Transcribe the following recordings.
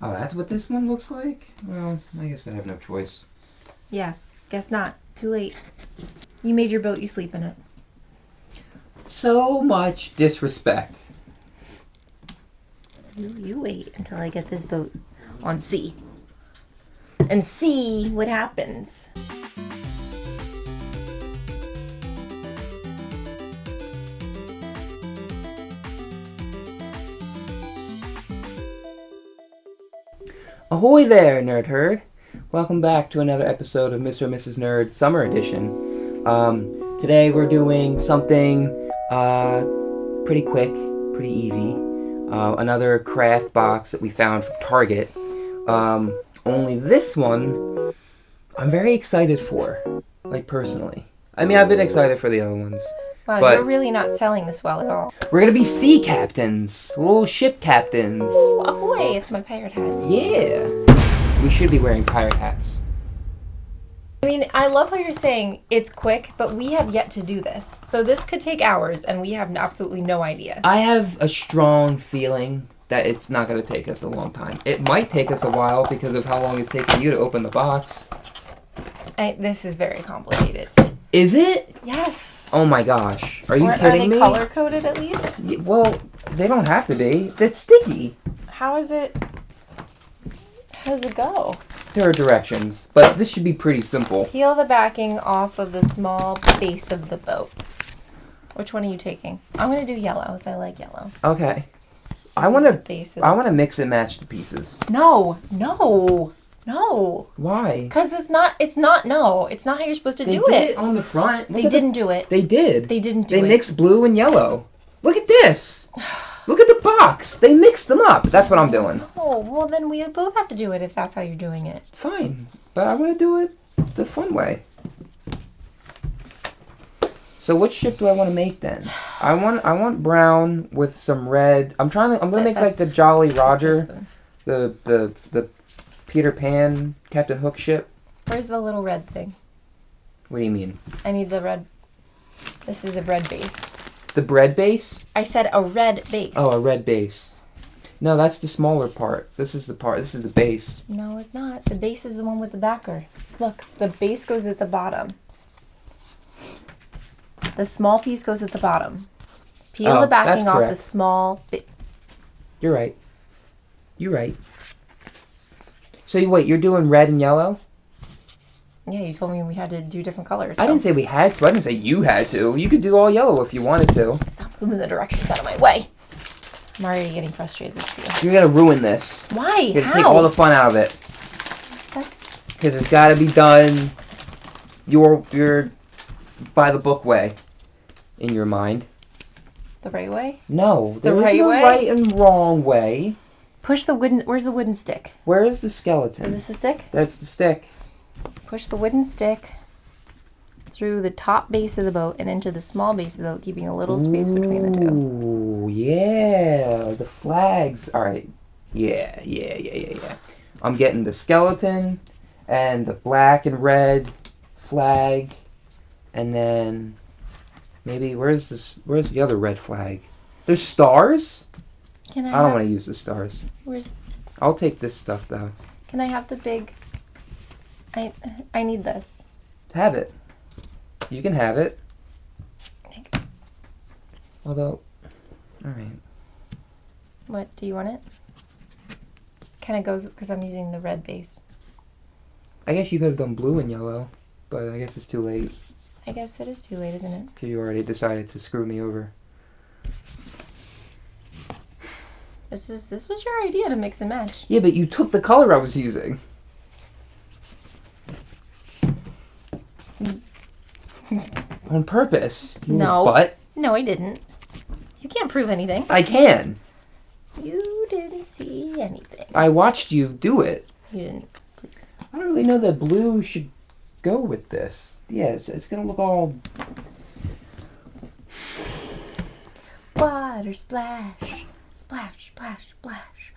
Oh, that's what this one looks like? Well, I guess I have no choice. Yeah, guess not. Too late. You made your boat, you sleep in it. So much disrespect. You, you wait until I get this boat on sea. And see what happens. Ahoy there, Nerd Herd! Welcome back to another episode of Mr. and Mrs. Nerd Summer Edition. Um, today we're doing something uh, pretty quick, pretty easy. Uh, another craft box that we found from Target. Um, only this one, I'm very excited for, like personally. I mean, I've been excited for the other ones. Wow, But- you're really not selling this well at all. We're gonna be sea captains, little ship captains. Ooh, oh, ahoy! It's my pirate hat. Yeah, we should be wearing pirate hats. I mean, I love how you're saying it's quick, but we have yet to do this. So this could take hours, and we have absolutely no idea. I have a strong feeling that it's not going to take us a long time. It might take us a while because of how long it's taking you to open the box. I, this is very complicated. Is it? Yes. Oh my gosh. Are you Or are kidding they me? color coded at least? Well, they don't have to be. That's sticky. How is it? How does it go? There are directions, but this should be pretty simple. Peel the backing off of the small base of the boat. Which one are you taking? I'm gonna do yellow, as I like yellow. Okay. I This is want to. I want to mix and match the pieces. No, no, no. Why? Cause it's not. It's not. No, it's not how you're supposed to They do did it. it on the front. They didn't do it. They did. They didn't do They it. They mixed blue and yellow. Look at this. Look at the box. They mixed them up. That's what I'm doing. Oh well, then we both have to do it if that's how you're doing it. Fine, but I want to do it the fun way. So which ship do I want to make then? I want I want brown with some red. I'm trying to. I'm gonna That- make like the Jolly Roger, the the the Peter Pan Captain Hook ship. Where's the little red thing? What do you mean? I need the red. This is a red base. The bread base? I said a red base. Oh, a red base. No, that's the smaller part. This is the part. This is the base. No, it's not. The base is the one with the backer. Look, the base goes at the bottom. The small piece goes at the bottom. Peel Oh, the backing off the small bit. You're right. You're right. So you wait. You're doing red and yellow. Yeah, you told me we had to do different colors. I didn't say we had to. I didn't say you had to. You could do all yellow if you wanted to. Stop moving the directions out of my way. I'm already getting frustrated with you. You're gonna ruin this. Why? You're gonna How? take all the fun out of it That's because it's got to be done your your by the book way in your mind. the right way. No, there is right no way? right and wrong way. Push the wooden. Where's the wooden stick? Where is the skeleton? Is this a stick? That's the stick. Push the wooden stick through the top base of the boat and into the small base of the boat, keeping a little space between the two. Ooh, yeah, the flags. All right, yeah, yeah, yeah, yeah, yeah. I'm getting the skeleton and the black and red flag, and then maybe where's this? Where's the other red flag? There's stars. Can I? I don't want to use the stars. Where's? I'll take this stuff though. Can I have the big? I I need this. Have it. You can have it. Thanks. Although, all right. What do you want it? Kind of goes because I'm using the red base. I guess you could have done blue and yellow, but I guess it's too late I guess it is too late, isn't it? because you already decided to screw me over. This is this was your idea to mix and match. Yeah, but you took the color I was using. On purpose. No. But No, I didn't. You can't prove anything. I can. You didn't see anything. I watched you do it. You didn't. Please. I don't really know that blue should go with this. Yeah, it's, it's gonna look all. Water splash, splash, splash, splash.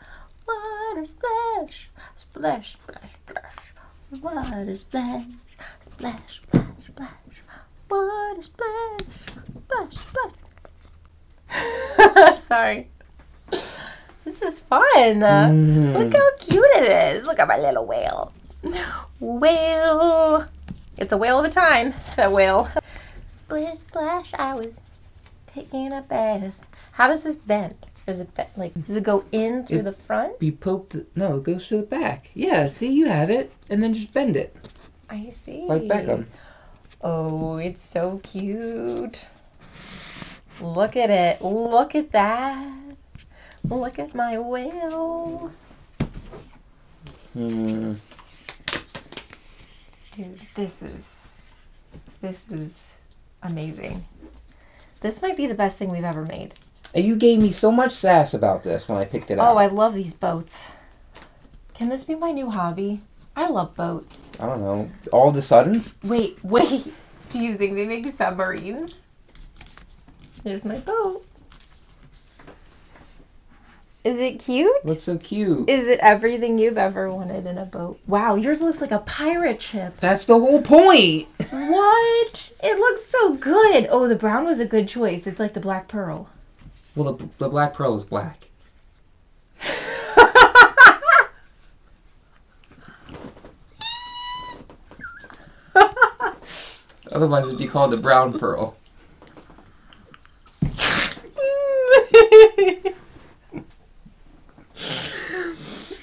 Water splash, splash, splash, splash. Water splash, splash, splash, splash. Water splash, splash, splash. Sorry. This is fun. Mhm. Look how cute it is. Look at my little whale. Whale. It's a whale of a time. That whale. Splish splash. I was taking a bath. How does this bend? Does it be- like? Does it go in through It- the front? You poke the no, it goes through the back. Yeah, see, you have it, and then just bend it I see. like Beckham. Oh, it's so cute. Look at it. Look at that. Look at my whale. Hmm. Dude, this is this is amazing. This might be the best thing we've ever made. And you gave me so much sass about this when I picked it oh, up. Oh, I love these boats. Can this be my new hobby? I love boats. I don't know. All of a sudden, Wait, wait. Do you think they make submarines? There's my boat. Is it cute? looks so cute. Is it everything you've ever wanted in a boat? Wow, yours looks like a pirate ship. That's the whole point. What? It looks so good. Oh, the brown was a good choice. It's like the black pearl. Well, the, the black pearl is black. Otherwise, it'd be called the brown pearl.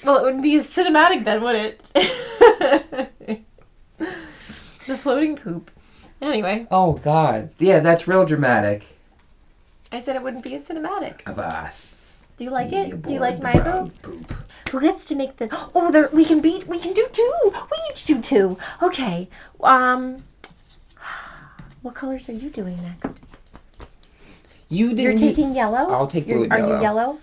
well, it wouldn't be as cinematic then, would it? the floating poop. Anyway, Oh God, yeah, that's real dramatic. I said it wouldn't be a cinematic. Of us. Do you like it? Do you like my brown? Poop. Who gets to make the? Oh, there we can beat. We can do two. We each do two. Okay. Um. What colors are you doing next? You didn't. You're taking yellow. I'll take You're- blue and Are yellow. you yellow?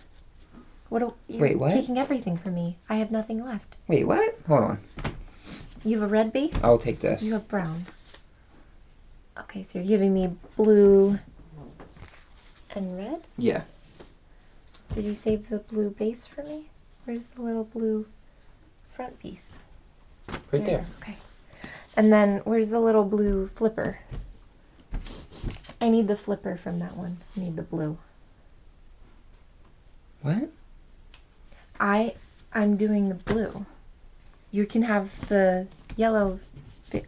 What? Do, you're Wait, what? Taking everything from me. I have nothing left. Wait, what? Hold on. You have a red base. I'll take this. You have brown. Okay, so you're giving me blue and red. Yeah. Did you save the blue base for me? Where's the little blue front piece? Right there. Okay. And then where's the little blue flipper? I need the flipper from that one. I need the blue. What? I I'm doing the blue. You can have the yellow.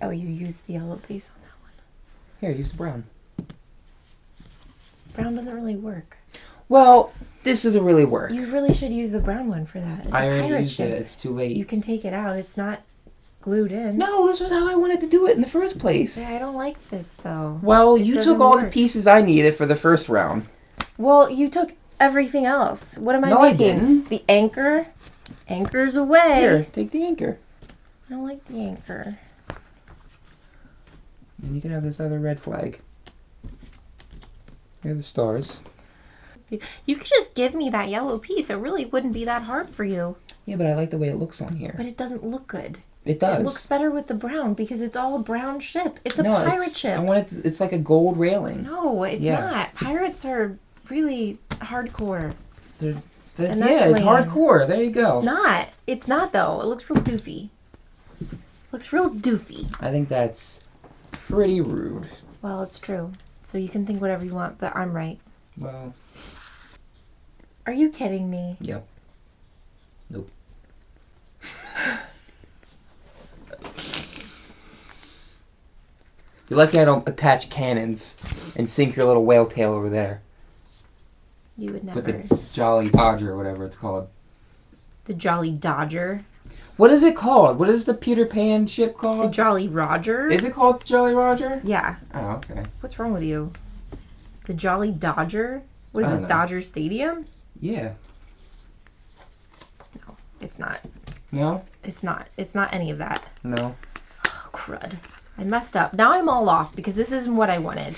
Oh, you used the yellow base on that one. Here, use the brown. Brown doesn't really work. Well, this doesn't really work. You really should use the brown one for that. It's I already used ship. it. It's too late. You can take it out. It's not glued in. No, this was how I wanted to do it in the first place. Yeah, I don't like this though. Well, It you took all the pieces I needed for the first round. Well, you took everything else. What am I No, I didn't. The anchor. Anchor's away. Here, take the anchor. I don't like the anchor. And you can have this other red flag. Here are the stars. You could just give me that yellow piece. It really wouldn't be that hard for you. Yeah, but I like the way it looks on here. But it doesn't look good. It does. It looks better with the brown because it's all a brown ship. It's a no, pirate it's, ship. I want it. To, it's like a gold railing. no, it's Yeah. not. Pirates are really hardcore. They're, And yeah, it's hardcore. There you go. It's not. It's not though. It looks real doofy. Looks real doofy. I think that's pretty rude. Well, it's true. So you can think whatever you want, but I'm right. Well, Are you kidding me? yep. Nope. You're lucky I don't attach cannons and sink your little whale tail over there You would never. with the Jolly Dodger or whatever it's called. The Jolly Dodger. What is it called? What is the Peter Pan ship called? The? Jolly Roger. Is it called Jolly Roger? yeah. Oh, okay. What's wrong with you? The Jolly Dodger? What is this, know. Dodger Stadium? Yeah. No, it's not. No? It's not. It's not any of that. No. Oh, crud. I messed up. Now I'm all off because this isn't what I wanted.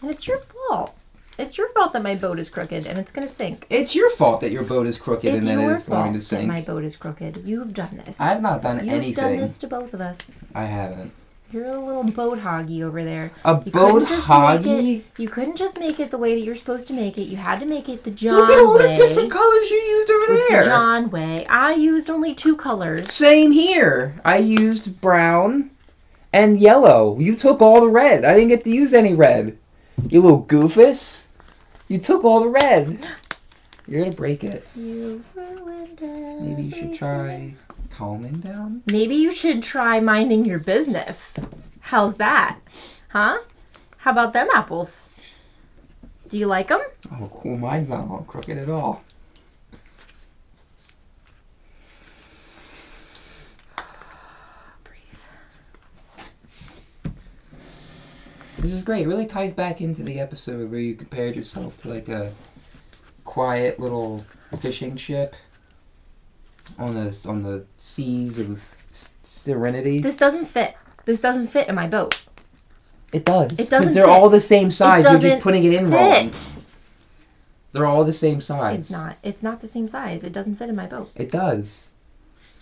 And it's your fault. It's your fault that my boat is crooked and it's gonna sink. It's your fault that your boat is crooked It's and then it's going to sink. my boat is crooked. You've done this. I have not done You've anything. done this to both of us. I haven't. You're a little boat hoggy over there. A You boat couldn't just make hoggy? it- You couldn't just make it the way that you're supposed to make it. You had to make it the John way. Look at all way. the different colors you used over with there. the John way. I used only two colors. Same here. I used brown and yellow. You took all the red. I didn't get to use any red. You little goofus. You took all the red. You're gonna break it. You ruined Maybe you should try calming down. Maybe you should try minding your business. How's that? Huh? How about them apples? Do you like them? Oh, cool. Mine's not all crooked at all. This is great. It really ties back into the episode where you compared yourself to like a quiet little fishing ship on the on the seas of serenity. This doesn't fit. This doesn't fit in my boat. It does. It doesn't they're fit. all the same size. You're just putting it in wrong. Fit. They're all the same size. It's not. It's not the same size. It doesn't fit in my boat. It does.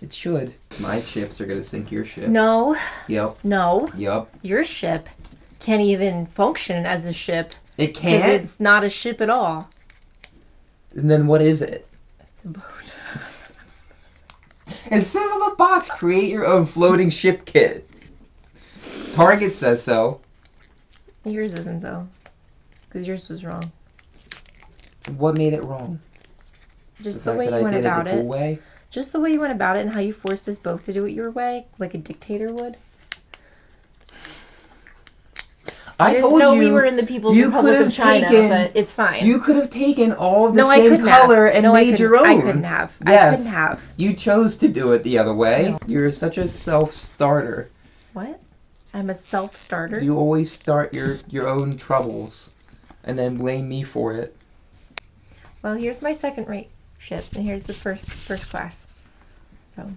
It should. My ships are gonna sink your ship. No, Yep. no. Yep. Your ship can't even function as a ship It can't. it's not a ship at all. And then what is it? It's a boat. It says on the box, create your own floating ship kit. Target says so. Yours isn't though, because yours was wrong. What made it wrong? Just the the, way you I went about it. cool way. Just the way you went about it and how you forced us both to do it your way, like a dictator would. I, didn't told know you we were in the People's you Republic of China, taken- but it's fine. you could have taken all the no, same color have. and no, I made your own. I couldn't have. I couldn't have. You chose to do it the other way. You're such a self-starter. What? I'm a self-starter. You always start your your own troubles, and then blame me for it. Well, here's my second-rate ship, and here's the first first class. So.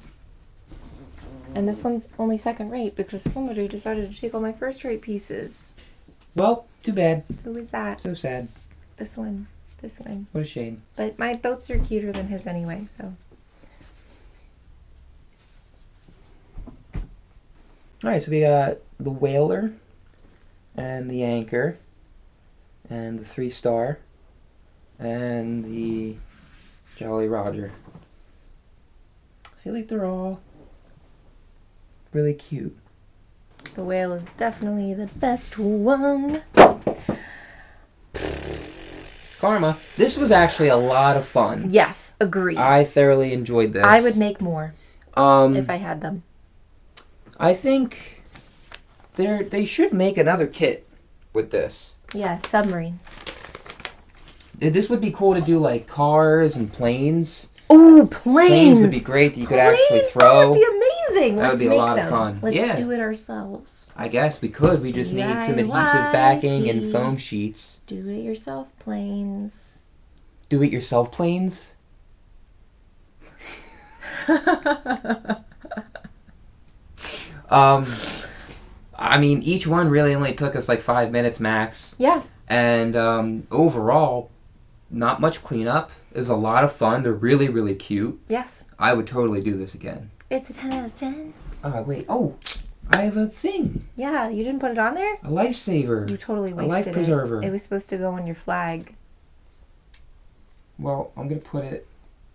And this one's only second-rate because somebody decided to take all my first-rate pieces. Well, too bad. Who is that? So sad. This one. This one. What a shame. But my boats are cuter than his anyway, so. All right, so we got the whaler, and the anchor, and the three star, and the Jolly Roger. I feel like they're all really cute. The whale is definitely the best one. Karma. This was actually a lot of fun. Yes, agreed. I thoroughly enjoyed this. I would make more Um, if I had them. I think they they should make another kit with this. Yeah, submarines. This would be cool to do like cars and planes. Oh, planes! Planes would be great that you could actually Planes? That throw. Amazing. That would be a lot of fun. Let's Yeah. do it ourselves. I guess we could. We just need some adhesive DIY backing and foam sheets. Do it yourself planes. Do it yourself planes. Um, I mean, each one really only took us like five minutes max, yeah. and um, overall, not much cleanup. It was a lot of fun. They're really, really cute. Yes. I would totally do this again. It's a 10 out of 10. Oh wait. Oh, I have a thing. Yeah, you didn't put it on there? A lifesaver. You totally wasted it. A life it. preserver. It was supposed to go on your flag. Well, I'm gonna put it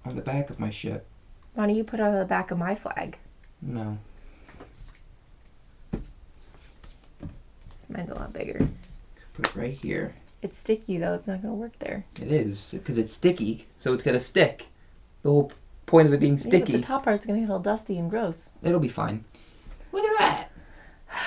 on the back of my ship. Why don't you put it on the back of my flag? No. This mine's a lot bigger. Put it right here. It's sticky though. It's not gonna work there. It is because it's sticky, so it's gonna stick. The whole point of it being Yeah, sticky, the top part's gonna get all dusty and gross. it'll be fine. Look at that.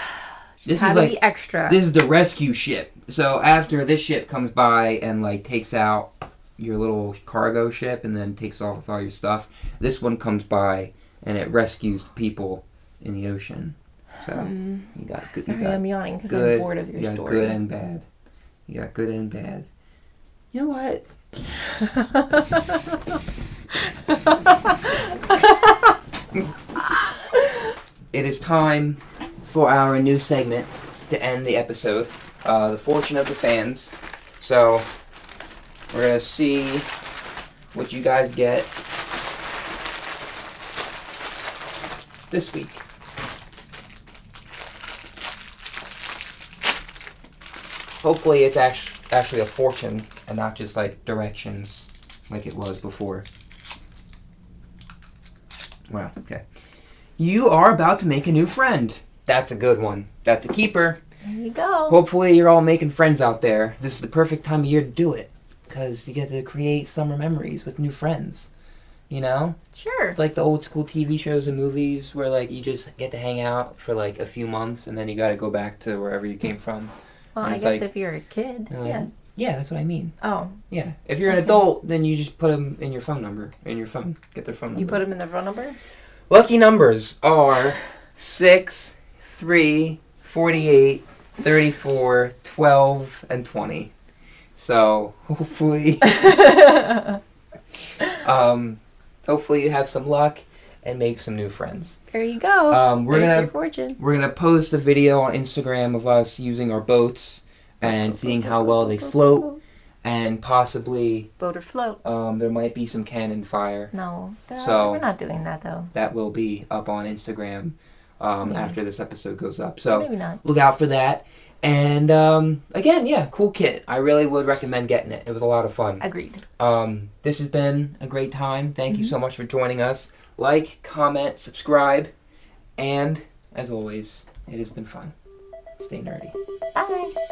This is like extra. this is the rescue ship. So after this ship comes by and like takes out your little cargo ship and then takes off with all your stuff, this one comes by and it rescues the people in the ocean. So Um, you got good. sorry, got I'm yawning because I'm bored of your you got story. good and bad. You got good and bad. You know what? It is time for our new segment to end the episode. Uh, the fortune of the fans. So we're gonna see what you guys get this week. Hopefully, it's actually actually a fortune and not just like directions like it was before. Wow. Okay. You are about to make a new friend. That's a good one. That's a keeper. There you go. Hopefully, you're all making friends out there. This is the perfect time of year to do it. because you get to create summer memories with new friends. You know, Sure. it's like the old school TV shows and movies where like you just get to hang out for like a few months and then you got to go back to wherever you came from. Well, and I guess like- if you're a kid, yeah. Yeah, that's what I mean. Oh, Yeah, if you're an Okay. adult, then you just put them in your phone number in your phone. Get their phone number. you put them in the phone number. Lucky numbers are 6, 3, 48, 34, 12, and 20. So hopefully, um, hopefully you have some luck and make some new friends. there you go. Um, we're There's gonna your fortune. we're gonna post a video on Instagram of us using our boats and seeing how well they float, and possibly Boat or float. um, there might be some cannon fire. No, So- we're not doing that though. that will be up on Instagram um, after this episode goes up. So Maybe not. look out for that. And um, again, yeah, cool kit. I really would recommend getting it. It was a lot of fun. Agreed. Um, this has been a great time. Thank you Mhm. so much for joining us. Like, comment, subscribe, and as always, it has been fun. Stay nerdy. Bye.